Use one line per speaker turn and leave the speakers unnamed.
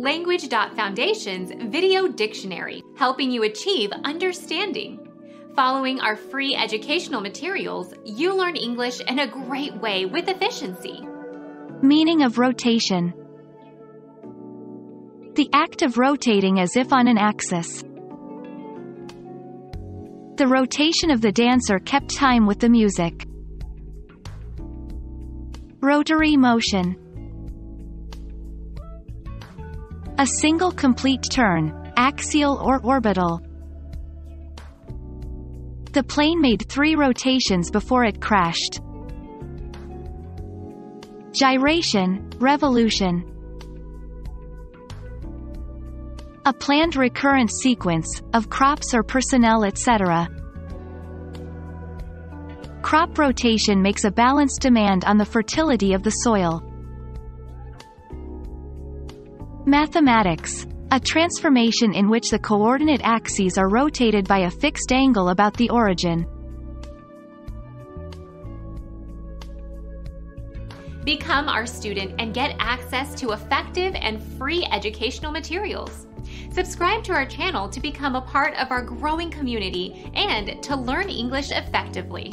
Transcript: Language.Foundation's Video Dictionary, helping you achieve understanding. Following our free educational materials, you learn English in a great way with efficiency.
Meaning of rotation The act of rotating as if on an axis. The rotation of the dancer kept time with the music. Rotary motion A single complete turn, axial or orbital. The plane made three rotations before it crashed. Gyration, revolution. A planned recurrent sequence, of crops or personnel etc. Crop rotation makes a balanced demand on the fertility of the soil. Mathematics. A transformation in which the coordinate axes are rotated by a fixed angle about the origin.
Become our student and get access to effective and free educational materials. Subscribe to our channel to become a part of our growing community and to learn English effectively.